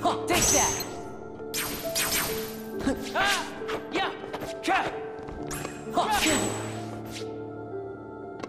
Huh, take that! Ah!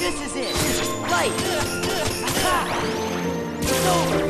This is it! Fight! It's over!